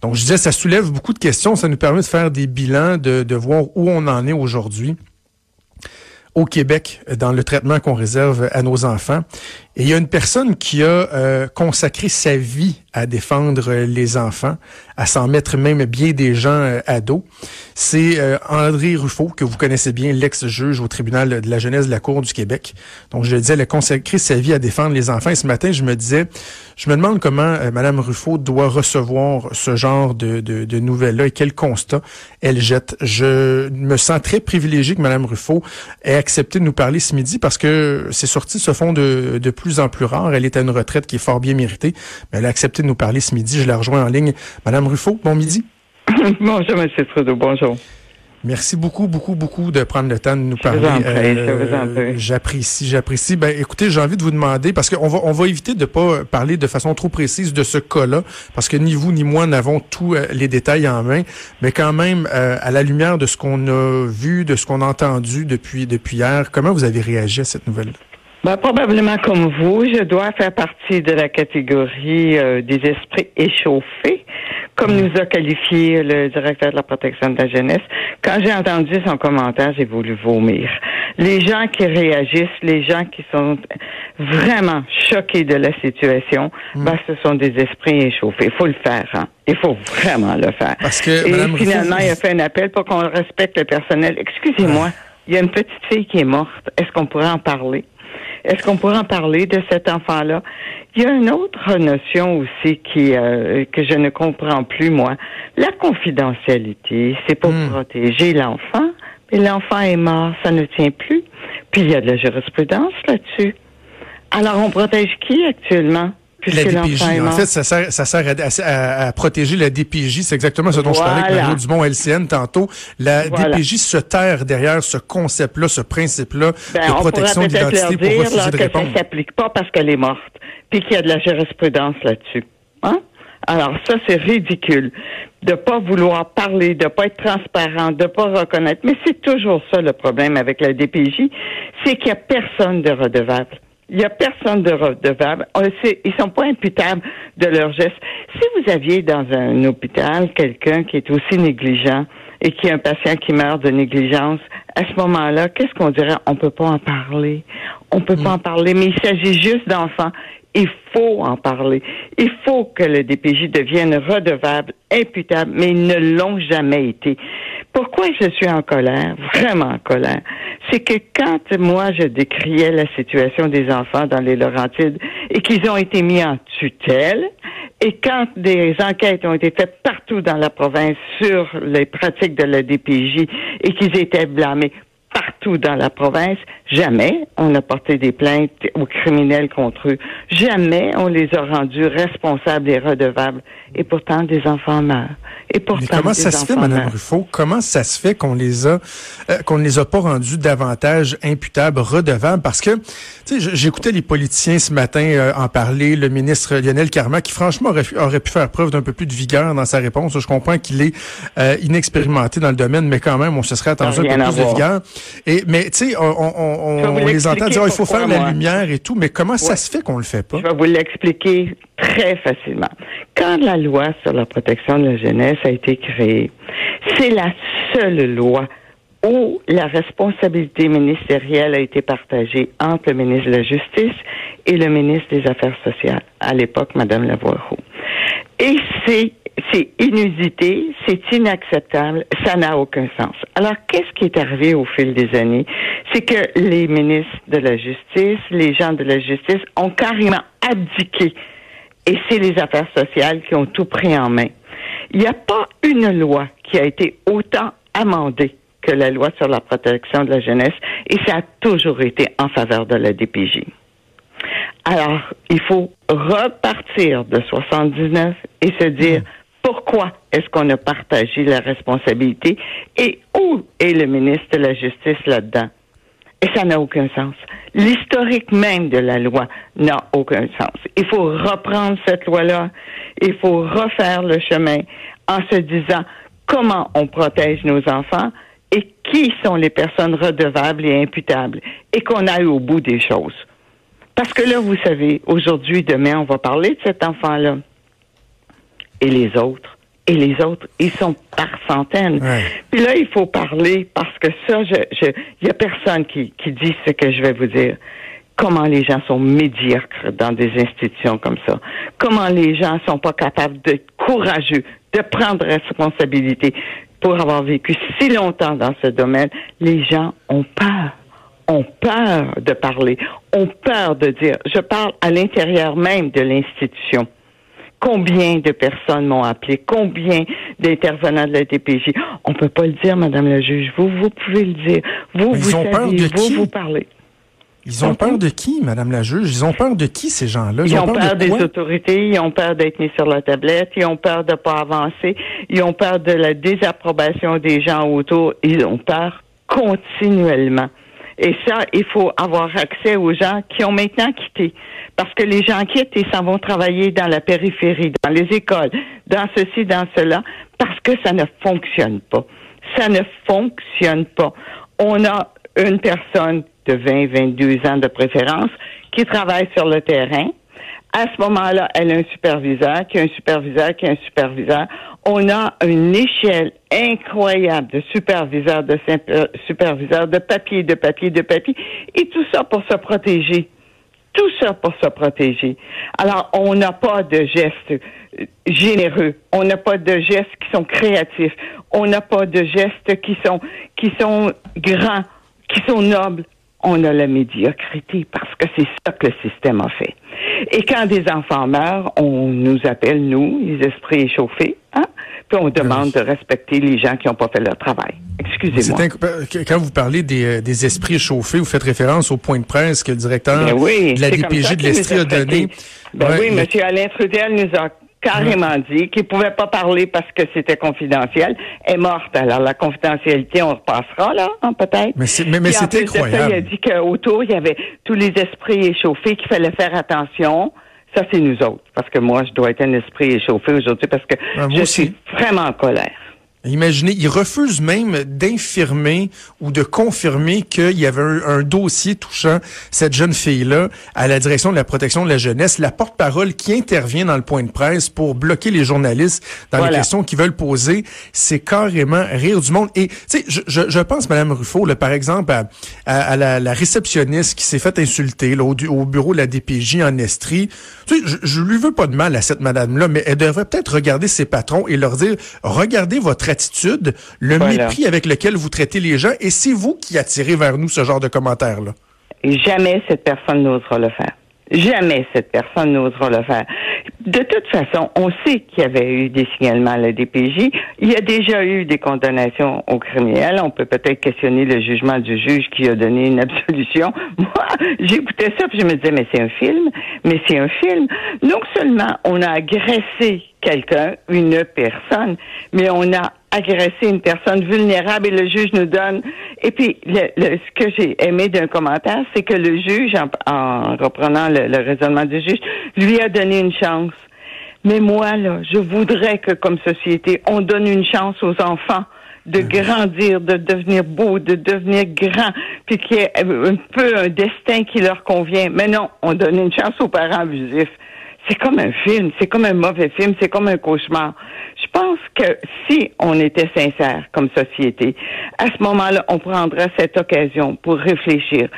Donc, je disais, ça soulève beaucoup de questions. Ça nous permet de faire des bilans, de, de voir où on en est aujourd'hui au Québec dans le traitement qu'on réserve à nos enfants. Et il y a une personne qui a euh, consacré sa vie à défendre les enfants, à s'en mettre même bien des gens euh, ados. C'est euh, André Ruffo, que vous connaissez bien, l'ex-juge au tribunal de la jeunesse de la Cour du Québec. Donc, je le disais, elle a consacré sa vie à défendre les enfants. Et ce matin, je me disais, je me demande comment euh, Ruffo doit recevoir ce genre de, de, nouvelles-là et quel constat elle jette. Je me sens très privilégié que Mme Ruffo ait accepté de nous parler ce midi parce que ces sorties se font de, de plus en plus rares. Elle est à une retraite qui est fort bien méritée, mais elle a accepté de nous parler ce midi. Je la rejoins en ligne. Madame Ruffo, bon midi. bonjour, M. Trudeau. Bonjour. Merci beaucoup, beaucoup, beaucoup de prendre le temps de nous parler. Euh, j'apprécie, j'apprécie. Ben, écoutez, j'ai envie de vous demander, parce qu'on va, on va éviter de pas parler de façon trop précise de ce cas-là, parce que ni vous ni moi n'avons tous euh, les détails en main, mais quand même, euh, à la lumière de ce qu'on a vu, de ce qu'on a entendu depuis, depuis hier, comment vous avez réagi à cette nouvelle? Ben, probablement comme vous, je dois faire partie de la catégorie des esprits échauffés comme nous a qualifié le directeur de la protection de la jeunesse. Quand j'ai entendu son commentaire, j'ai voulu vomir. Les gens qui réagissent, les gens qui sont vraiment choqués de la situation, hmm. ben, ce sont des esprits échauffés. Il faut le faire. Hein? Il faut vraiment le faire. Parce que, Et finalement, il a fait un appel pour qu'on respecte le personnel. Excusez-moi, il y a une petite fille qui est morte. Est-ce qu'on pourrait en parler? Est-ce qu'on pourrait en parler de cet enfant-là? Il y a une autre notion aussi qui euh, que je ne comprends plus, moi. La confidentialité, c'est pour hmm. protéger l'enfant, mais l'enfant est mort, ça ne tient plus. Puis il y a de la jurisprudence là-dessus. Alors on protège qui actuellement? La DPJ, en fait, ça sert, ça sert à, protéger la DPJ. C'est exactement ce dont je parlais avec Mario Dumont LCN tantôt. La DPJ se terre derrière ce concept-là, ce principe-là ben, de protection d'identité pour refuser de répondre. Que ça s'applique pas parce qu'elle est morte, puis qu'il y a de la jurisprudence là-dessus. Hein? Alors ça, c'est ridicule de pas vouloir parler, de pas être transparent, de pas reconnaître. Mais c'est toujours ça le problème avec la DPJ, c'est qu'il y a personne de redevable. Il n'y a personne de redevable. Ils sont pas imputables de leurs gestes. Si vous aviez dans un hôpital quelqu'un qui est aussi négligent et qui a un patient qui meurt de négligence, à ce moment-là, qu'est-ce qu'on dirait? On peut pas en parler. On peut pas mm. en parler, mais il s'agit juste d'enfants. Il faut en parler. Il faut que le DPJ devienne redevable, imputable, mais ils ne l'ont jamais été. Pourquoi je suis en colère, vraiment en colère? C'est que quand moi je décriais la situation des enfants dans les Laurentides et qu'ils ont été mis en tutelle, et quand des enquêtes ont été faites partout dans la province sur les pratiques de la DPJ et qu'ils étaient blâmés partout dans la province, jamais on a porté des plaintes aux criminels contre eux. Jamais on les a rendus responsables et redevables. Et pourtant, des enfants meurent. Et pourtant, Mais comment ça se fait, Mme Ruffo? Comment ça se fait qu'on les a, euh, qu'on ne les a pas rendus davantage imputables, redevables? Parce que, tu sais, j'écoutais les politiciens ce matin euh, en parler, le ministre Lionel Carma, qui franchement aurait, pu faire preuve d'un peu plus de vigueur dans sa réponse. Je comprends qu'il est euh, inexpérimenté dans le domaine, mais quand même, on se serait attendu un peu plus de vigueur. Et, mais, tu sais, on, on, on les entend dire, oh, il faut faire la lumière et tout, mais comment ça se fait qu'on le fait pas? Je vais vous l'expliquer très facilement. Quand la loi sur la protection de la jeunesse a été créée, c'est la seule loi où la responsabilité ministérielle a été partagée entre le ministre de la Justice et le ministre des Affaires sociales, à l'époque, Mme Lavoie-Roux. Et c'est c'est inusité, c'est inacceptable, ça n'a aucun sens. Alors, qu'est-ce qui est arrivé au fil des années? C'est que les ministres de la Justice, les gens de la justice ont carrément abdiqué. Et c'est les affaires sociales qui ont tout pris en main. Il n'y a pas une loi qui a été autant amendée que la loi sur la protection de la jeunesse, et ça a toujours été en faveur de la DPJ. Alors, il faut repartir de 79 et se dire, pourquoi est-ce qu'on a partagé la responsabilité et où est le ministre de la Justice là-dedans? Et ça n'a aucun sens. L'historique même de la loi n'a aucun sens. Il faut reprendre cette loi-là. Il faut refaire le chemin en se disant comment on protège nos enfants et qui sont les personnes redevables et imputables et qu'on aille au bout des choses. Parce que là, vous savez, aujourd'hui, demain, on va parler de cet enfant-là et les autres, et les autres, ils sont par centaines. Puis là, il faut parler parce que ça, je, je, il y a personne qui, qui dit ce que je vais vous dire. Comment les gens sont médiocres dans des institutions comme ça? Comment les gens sont pas capables d'être courageux, de prendre responsabilité. Pour avoir vécu si longtemps dans ce domaine, les gens ont peur ont peur de parler, ont peur de dire. Je parle à l'intérieur même de l'institution. Combien de personnes m'ont appelé? Combien d'intervenants de la DPJ? On peut pas le dire, Madame la juge. Vous, vous pouvez le dire. Vous, vous savez, vous, vous parlez. Ils ont peur de qui, Madame la juge? Ils ont peur de qui, ces gens-là? Ils, ont, peur, des autorités, ils ont peur d'être mis sur la tablette, ils ont peur de pas avancer, ils ont peur de la désapprobation des gens autour, ils ont peur continuellement. Et ça, il faut avoir accès aux gens qui ont maintenant quitté. Parce que les gens quittent et s'en vont travailler dans la périphérie, dans les écoles, dans ceci, dans cela, parce que ça ne fonctionne pas. Ça ne fonctionne pas. On a une personne de 20, 22 ans de préférence qui travaille sur le terrain. À ce moment-là, elle a un superviseur, qui a un superviseur, qui a un superviseur. On a une échelle incroyable de superviseurs, de superviseurs, de papier, de papier, de papier, et tout ça pour se protéger. Tout ça pour se protéger. Alors, on n'a pas de gestes euh, généreux. On n'a pas de gestes qui sont créatifs. On n'a pas de gestes qui sont, qui sont grands, qui sont nobles on a la médiocrité parce que c'est ça que le système a fait. Et quand des enfants meurent, on nous appelle, nous, les esprits échauffés, hein? puis on demande de respecter les gens qui n'ont pas fait leur travail. Excusez-moi. Quand vous parlez des, euh, des, esprits échauffés, vous faites référence au point de presse que le directeur ben de la DPJ de l'Estrie a donné. Ben oui, M. Alain Trudel nous a carrément dit qu'il pouvait pas parler parce que c'était confidentiel, est morte. Alors la confidentialité, on repassera là, hein, peut-être. Mais c'est mais, mais incroyable. il a dit qu'autour il y avait tous les esprits échauffés, qu'il fallait faire attention. Ça c'est nous autres, parce que moi je dois être un esprit échauffé aujourd'hui parce que ah, je suis vraiment en colère. Imaginez, il refuse même d'infirmer ou de confirmer qu'il y avait un, dossier touchant cette jeune fille-là à la direction de la protection de la jeunesse. La porte-parole qui intervient dans le point de presse pour bloquer les journalistes dans les questions qu'ils veulent poser, c'est carrément rire du monde. Et tu sais, je, je, je, pense, Madame Ruffo, là, par exemple, à, à, la, la, réceptionniste qui s'est fait insulter là, au, au, bureau de la DPJ en Estrie. Tu sais, je, je lui veux pas de mal à cette madame-là, mais elle devrait peut-être regarder ses patrons et leur dire, regardez votre attitude, le mépris avec lequel vous traitez les gens, et c'est vous qui attirez vers nous ce genre de commentaires-là. Jamais cette personne n'osera le faire. Jamais cette personne n'osera le faire. De toute façon, on sait qu'il y avait eu des signalements à la DPJ. Il y a déjà eu des condamnations aux criminels. On peut peut-être questionner le jugement du juge qui a donné une absolution. Moi, j'écoutais ça puis je me disais, mais c'est un film, mais c'est un film. Non seulement on a agressé quelqu'un, une personne, mais on a agressé une personne vulnérable et le juge nous donne. Et puis, le, ce que j'ai aimé d'un commentaire, c'est que le juge, en, reprenant le, le, raisonnement du juge, lui a donné une chance. Mais moi, là, je voudrais que, comme société, on donne une chance aux enfants de grandir, de devenir beau, de devenir grand, puis qu'il y ait un peu un destin qui leur convient. Mais non, on donne une chance aux parents abusifs c'est comme un film, c'est comme un mauvais film, c'est comme un cauchemar. Je pense que si on était sincère comme société, à ce moment-là, on prendrait cette occasion pour réfléchir.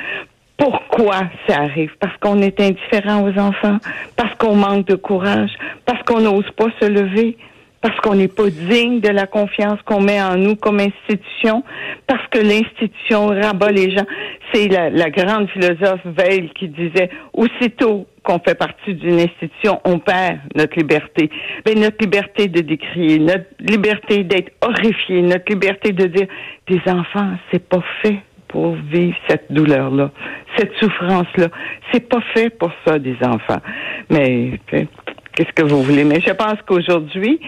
Pourquoi ça arrive? Parce qu'on est indifférent aux enfants, parce qu'on manque de courage, parce qu'on n'ose pas se lever, parce qu'on n'est pas digne de la confiance qu'on met en nous comme institution, parce que l'institution rabat les gens. C'est la, la, grande philosophe Veil qui disait, aussitôt qu'on fait partie d'une institution, on perd notre liberté. Mais notre liberté de décrier, notre liberté d'être horrifié, notre liberté de dire, des enfants, c'est pas fait pour vivre cette douleur-là, cette souffrance-là. C'est pas fait pour ça, des enfants. Mais qu'est-ce que vous voulez? Mais je pense qu'aujourd'hui,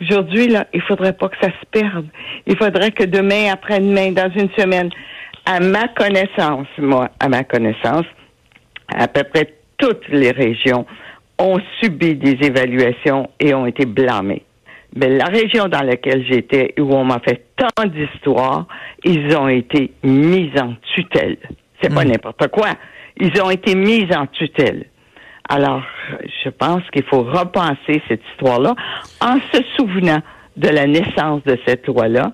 aujourd'hui, là, il faudrait pas que ça se perde. Il faudrait que demain, après-demain, dans une semaine, à ma connaissance, moi, à ma connaissance, à peu près toutes les régions ont subi des évaluations et ont été blâmées. Mais la région dans laquelle j'étais, où on m'a fait tant d'histoires, ils ont été mis en tutelle. C'est pas hmm. n'importe quoi. Ils ont été mis en tutelle. Alors, je pense qu'il faut repenser cette histoire-là en se souvenant de la naissance de cette loi-là,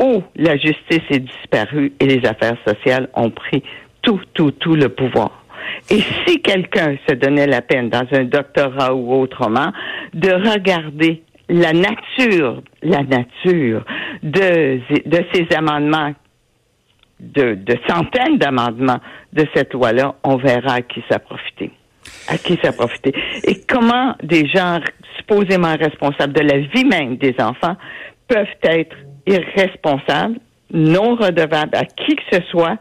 où la justice est disparue et les affaires sociales ont pris tout, tout, tout le pouvoir. Et si quelqu'un se donnait la peine, dans un doctorat ou autrement, de regarder la nature, la nature de, ces amendements, de, centaines d'amendements de cette loi-là, on verra qui ça profité. À qui ça a profité? Et comment des gens supposément responsables de la vie même des enfants peuvent être irresponsables, non redevables à qui que ce soit,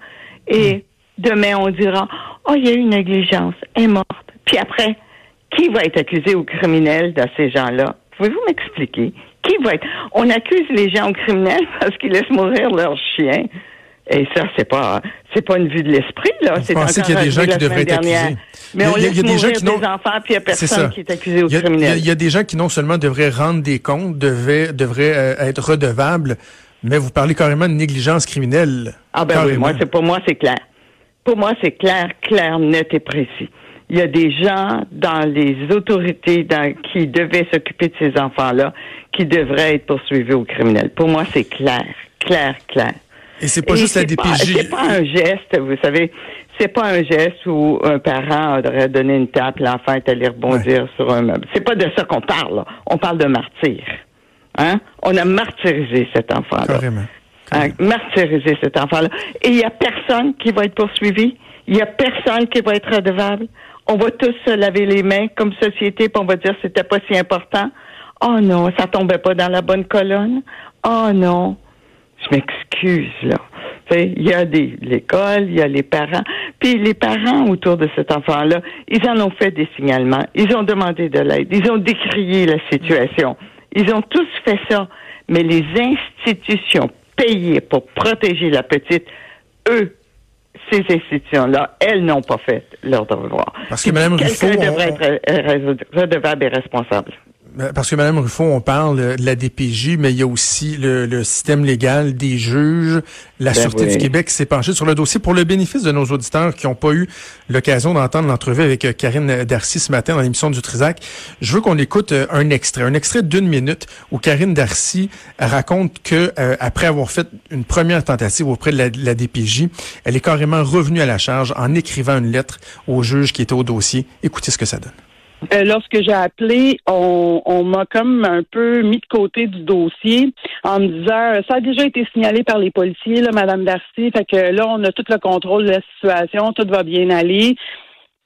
et demain on dira, oh, il y a eu une négligence, elle est morte. Puis après, qui va être accusé ou criminel de ces gens-là? Pouvez-vous m'expliquer? Qui va être? On accuse les gens criminels parce qu'ils laissent mourir leurs chiens. Et ça, c'est pas, c'est pas une vue de l'esprit, là. C'est pensez qu'il y a des gens qui devraient être accusés? Mais on laisse des gens qui des enfants, puis il n'y a personne qui est accusé au criminel. Il y, a des gens qui non seulement devraient rendre des comptes, devraient, devraient euh, être redevables, mais vous parlez carrément de négligence criminelle. Ah ben oui, moi, c'est pour moi, c'est clair. Pour moi, c'est clair, clair, net et précis. Il y a des gens dans les autorités dans, qui devaient s'occuper de ces enfants-là qui devraient être poursuivis au criminel. Pour moi, c'est clair, clair, clair. Et c'est pas juste la DPJ. C'est pas un geste, vous savez. C'est pas un geste où un parent aurait donné une tape, l'enfant est allé rebondir sur un meuble. C'est pas de ça qu'on parle. On parle de martyr. Hein? On a martyrisé cet enfant-là. Carrément. Hein? Martyrisé cet enfant-là. Et il y a personne qui va être poursuivi. Il y a personne qui va être redevable. On va tous se laver les mains comme société, puis on va dire que c'était pas si important. Oh non, ça tombait pas dans la bonne colonne. Oh non. Je m'excuse, là. Il y a des l'école, il y a les parents. Puis les parents autour de cet enfant-là, ils en ont fait des signalements. Ils ont demandé de l'aide. Ils ont décrié la situation. Ils ont tous fait ça. Mais les institutions payées pour protéger la petite, eux, ces institutions-là, elles n'ont pas fait leur devoir. Parce que Mme Ruffo... Quelqu'un devrait être redevable et responsable? Euh, parce que Mme Ruffo, on parle de la DPJ, mais il y a aussi le, système légal des juges, la ben Sûreté du Québec s'est penchée sur le dossier. Pour le bénéfice de nos auditeurs qui n'ont pas eu l'occasion d'entendre l'entrevue avec euh, Karine Darcy ce matin dans l'émission du Trisac, je veux qu'on écoute euh, un extrait, un extrait d'une minute où Karine Darcy raconte que après avoir fait une première tentative auprès de la, de la DPJ, elle est carrément revenue à la charge en écrivant une lettre au juge qui était au dossier. Écoutez ce que ça donne. Euh, lorsque j'ai appelé, on, on m'a comme un peu mis de côté du dossier en me disant ça a déjà été signalé par les policiers, là, Madame Darcy, fait que là, on a tout le contrôle de la situation, tout va bien aller.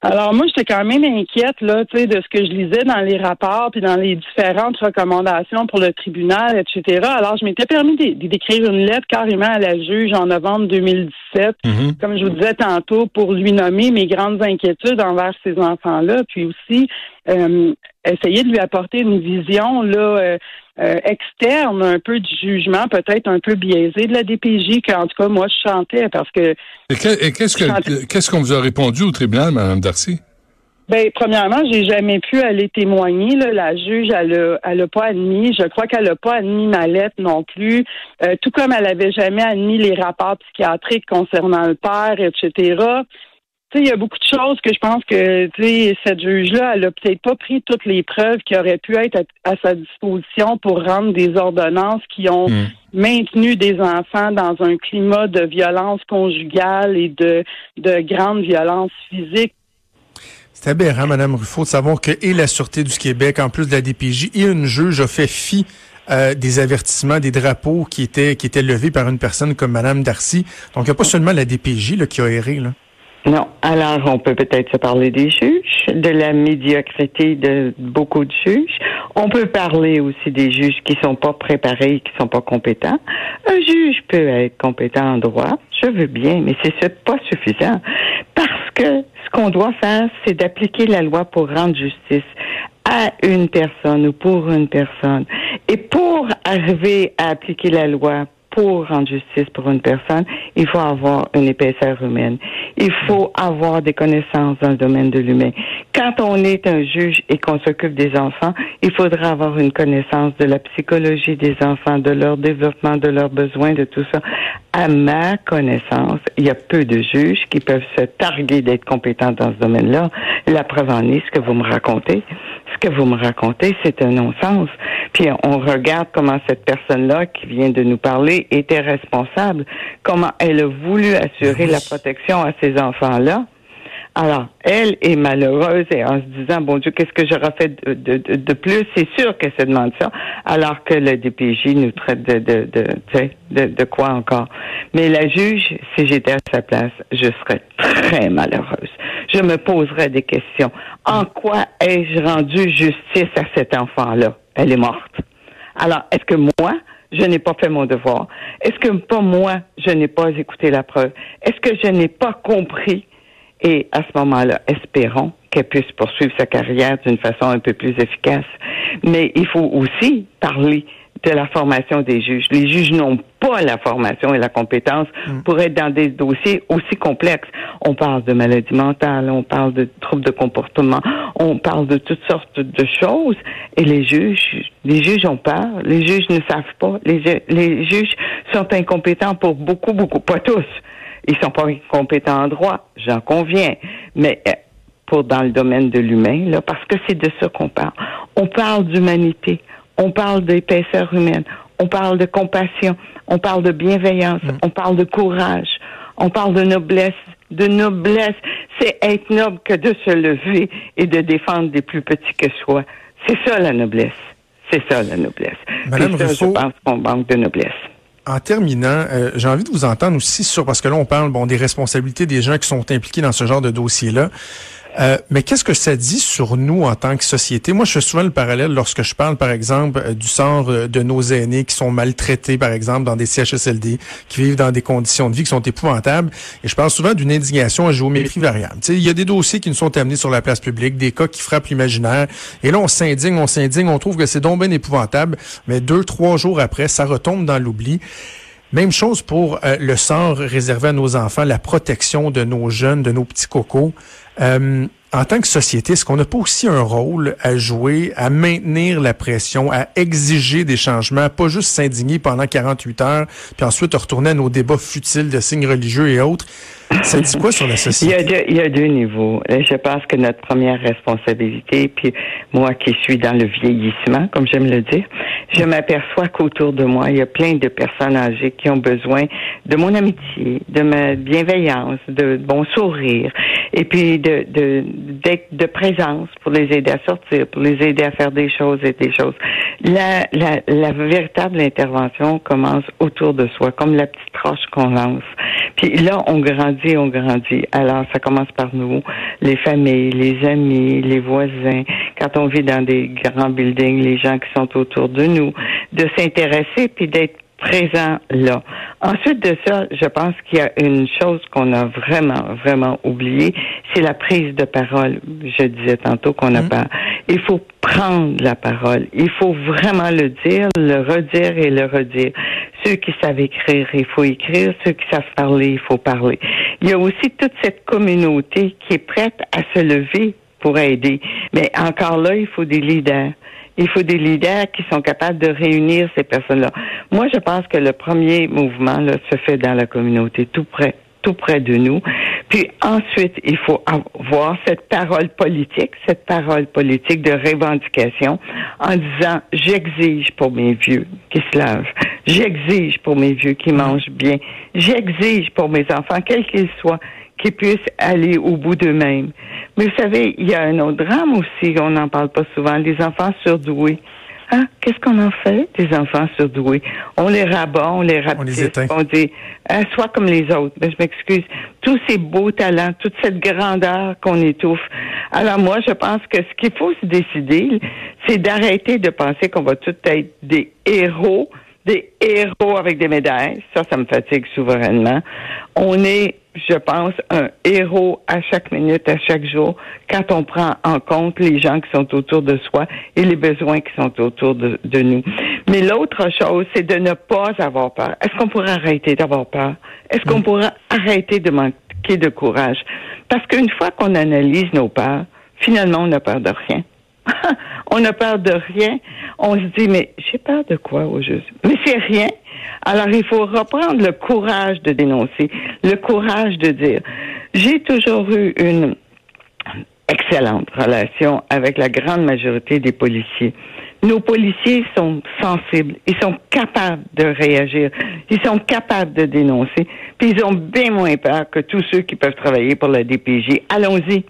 Alors moi, j'étais quand même inquiète là, tu sais, de ce que je lisais dans les rapports puis dans les différentes recommandations pour le tribunal, etc. Alors je m'étais permis d'écrire une lettre carrément à la juge en novembre 2017, mm-hmm. comme je vous disais tantôt, pour lui nommer mes grandes inquiétudes envers ces enfants-là, puis aussi euh, essayer de lui apporter une vision là. Euh, euh, externe un peu du jugement, peut-être un peu biaisé de la DPJ, qu'en tout cas, moi, je chantais parce que... Et qu'est-ce qu'on vous a répondu au tribunal, Mme Darcy? Ben, premièrement, j'ai jamais pu aller témoigner. La juge, elle a, pas admis. Je crois qu'elle a pas admis ma lettre non plus. Euh, tout comme elle avait jamais admis les rapports psychiatriques concernant le père, etc il y a beaucoup de choses que je pense que cette juge-là, elle a peut-être pas pris toutes les preuves qui auraient pu être à, sa disposition pour rendre des ordonnances qui ont hmm. maintenu des enfants dans un climat de violence conjugale et de, de grande violence physique. C'est aberrant, Mme Ruffo, de savoir que et la Sûreté du Québec, en plus de la DPJ, et une juge a fait fi euh, des avertissements, des drapeaux qui étaient qui étaient levés par une personne comme Mme Darcy. Donc, il n'y a pas seulement la DPJ là, qui a erré. Là. Non. Alors, on peut peut-être se parler des juges, de la médiocrité de beaucoup de juges. On peut parler aussi des juges qui sont pas préparés, qui sont pas compétents. Un juge peut être compétent en droit, je veux bien, mais c'est pas suffisant. Parce que ce qu'on doit faire, c'est d'appliquer la loi pour rendre justice à une personne ou pour une personne. Et pour arriver à appliquer la loi pour rendre justice pour une personne, il faut avoir une épaisseur humaine. Il faut avoir des connaissances dans le domaine de l'humain. Quand on est un juge et qu'on s'occupe des enfants, il faudra avoir une connaissance de la psychologie des enfants, de leur développement, de leurs besoins, de tout ça. À ma connaissance, il y a peu de juges qui peuvent se targuer d'être compétents dans ce domaine-là. La preuve en est ce que vous me racontez. Ce que vous me racontez, c'est un non-sens. Puis on regarde comment cette personne-là qui vient de nous parler était responsable, comment elle a voulu assurer la protection à ces enfants-là. Alors, elle est malheureuse et en se disant, bon Dieu, qu'est-ce que j'aurais fait de, de, de, plus? C'est sûr qu'elle se demande ça, alors que le DPJ nous traite de, de, de, de, de quoi encore? Mais la juge, si j'étais à sa place, je serais très malheureuse. Je me poserais des questions. En quoi ai-je rendu justice à cet enfant-là? Elle est morte. Alors, est-ce que moi, je n'ai pas fait mon devoir? Est-ce que pas moi, je n'ai pas écouté la preuve? Est-ce que je n'ai pas compris et à ce moment-là, espérons qu'elle puisse poursuivre sa carrière d'une façon un peu plus efficace. Mais il faut aussi parler de la formation des juges. Les juges n'ont pas la formation et la compétence mm. pour être dans des dossiers aussi complexes. On parle de maladies mentales, on parle de troubles de comportement, on parle de toutes sortes de choses. Et les juges, les juges ont peur. Les juges ne savent pas. Les, les juges sont incompétents pour beaucoup, beaucoup, pas tous ils sont pas compétents en droit, j'en conviens. Mais euh, pour dans le domaine de l'humain, là, parce que c'est de ça qu'on parle. On parle d'humanité, on parle d'épaisseur humaine, on parle de compassion, on parle de bienveillance, mm. on parle de courage, on parle de noblesse. De noblesse, c'est être noble que de se lever et de défendre des plus petits que soi. C'est ça la noblesse. C'est ça la noblesse. Madame ça, je pense qu'on manque de noblesse. En terminant, euh, j'ai envie de vous entendre aussi sur, parce que là, on parle bon des responsabilités des gens qui sont impliqués dans ce genre de dossier-là. Euh, mais qu'est-ce que ça dit sur nous en tant que société? Moi, je fais souvent le parallèle lorsque je parle, par exemple, euh, du sort euh, de nos aînés qui sont maltraités, par exemple, dans des CHSLD, qui vivent dans des conditions de vie qui sont épouvantables. Et je parle souvent d'une indignation à géométrie variable. il y a des dossiers qui nous sont amenés sur la place publique, des cas qui frappent l'imaginaire. Et là, on s'indigne, on s'indigne, on trouve que c'est donc bien épouvantable. Mais deux, trois jours après, ça retombe dans l'oubli. Même chose pour le sort réservé à nos enfants, la protection de nos jeunes, de nos petits cocos. Euh, en tant que société, est-ce qu'on n'a pas aussi un rôle à jouer, à maintenir la pression, à exiger des changements, pas juste s'indigner pendant 48 heures, puis ensuite retourner à nos débats futiles de signes religieux et autres? Ça dit quoi sur la société? Il y, a deux, il y a deux niveaux. Je pense que notre première responsabilité, puis moi qui suis dans le vieillissement, comme j'aime le dire, je m'aperçois qu'autour de moi, il y a plein de personnes âgées qui ont besoin de mon amitié, de ma bienveillance, de bon sourire, et puis de, de, de présence pour les aider à sortir, pour les aider à faire des choses et des choses. La, la, la véritable intervention commence autour de soi, comme la petite roche qu'on lance. Puis là, on grandit, on grandit. Alors, ça commence par nous, les familles, les amis, les voisins. Quand on vit dans des grands buildings, les gens qui sont autour de nous, de s'intéresser puis d'être présent là. Ensuite de ça, je pense qu'il y a une chose qu'on a vraiment, vraiment oubliée, c'est la prise de parole. Je disais tantôt qu'on n'a mmh. pas. Il faut prendre la parole. Il faut vraiment le dire, le redire et le redire. Ceux qui savent écrire, il faut écrire. Ceux qui savent parler, il faut parler. Il y a aussi toute cette communauté qui est prête à se lever pour aider. Mais encore là, il faut des leaders. Il faut des leaders qui sont capables de réunir ces personnes-là. Moi, je pense que le premier mouvement se fait dans la communauté, tout près, tout près de nous. Puis ensuite, il faut avoir cette parole politique, cette parole politique de revendication en disant j'exige pour mes vieux qui se lavent, j'exige pour mes vieux qui mangent bien, j'exige pour mes enfants, quels qu'ils soient, qui puissent aller au bout d'eux-mêmes. Mais vous savez, il y a un autre drame aussi, on n'en parle pas souvent, les enfants surdoués. Hein? Qu'est-ce qu'on en fait des enfants surdoués? On les rabat, on les rapetisse, on, on dit hein, sois comme les autres. Ben, je m'excuse. Tous ces beaux talents, toute cette grandeur qu'on étouffe. Alors moi, je pense que ce qu'il faut se décider, c'est d'arrêter de penser qu'on va tous être des héros, des héros avec des médailles. Ça, ça me fatigue souverainement. On est je pense, un héros à chaque minute, à chaque jour, quand on prend en compte les gens qui sont autour de soi et les besoins qui sont autour de, nous. Mais l'autre chose, c'est de ne pas avoir peur. Est-ce qu'on pourrait arrêter d'avoir peur? Est-ce qu'on mm. pourrait arrêter de manquer de courage? Parce qu'une fois qu'on analyse nos peurs, finalement, on n'a peur de rien. on n'a peur de rien. On se dit, mais j'ai peur de quoi au juste? Mais c'est rien. Alors, il faut reprendre le courage de dénoncer, le courage de dire. J'ai toujours eu une excellente relation avec la grande majorité des policiers. Nos policiers sont sensibles, ils sont capables de réagir, ils sont capables de dénoncer, puis ils ont bien moins peur que tous ceux qui peuvent travailler pour la DPJ. Allons-y.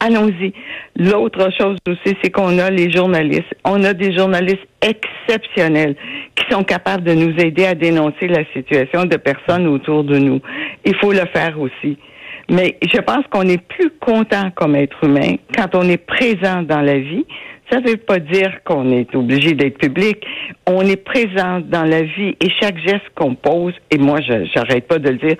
Allons-y. L'autre chose aussi, c'est qu'on a les journalistes. On a des journalistes exceptionnels qui sont capables de nous aider à dénoncer la situation de personnes autour de nous. Il faut le faire aussi. Mais je pense qu'on est plus content comme être humain quand on est présent dans la vie. Ça ne veut pas dire qu'on est obligé d'être public. On est présent dans la vie et chaque geste qu'on pose, et moi, je n'arrête pas de le dire,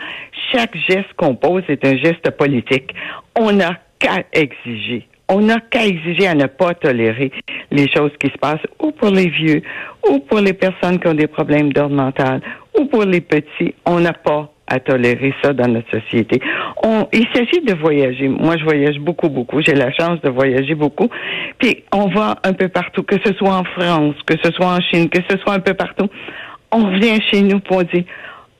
chaque geste qu'on pose est un geste politique. On n'a qu'à exiger. On n'a qu'à exiger à ne pas tolérer les choses qui se passent, ou pour les vieux, ou pour les personnes qui ont des problèmes d'ordre mental, ou pour les petits. On n'a pas à tolérer ça dans notre société. Il s'agit de voyager. Moi, je voyage beaucoup, beaucoup. J'ai la chance de voyager beaucoup. Puis, on va un peu partout, que ce soit en France, que ce soit en Chine, que ce soit un peu partout. On vient chez nous pour dire,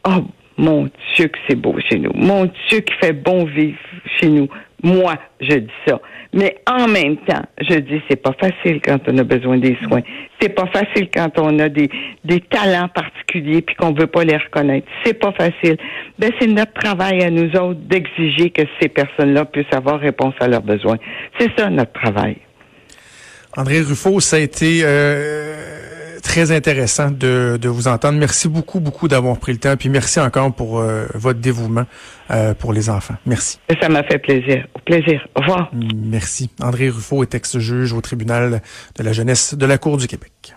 oh, mon Dieu que c'est beau chez nous. Mon Dieu qui fait bon vivre chez nous. Moi, je dis ça. Mais en même temps, je dis c'est pas facile quand on a besoin des soins. C'est pas facile quand on a des, des talents particuliers puis qu'on veut pas les reconnaître. C'est pas facile. Ben c'est notre travail à nous autres d'exiger que ces personnes-là puissent avoir réponse à leurs besoins. C'est ça notre travail. André Ruffo, ça a été euh très intéressant de, de, vous entendre. Merci beaucoup, beaucoup d'avoir pris le temps. Puis merci encore pour euh, votre dévouement euh, pour les enfants. Merci. Ça m'a fait plaisir. Au plaisir. Au revoir. Merci. André Ruffo est ex-juge au tribunal de la jeunesse de la Cour du Québec.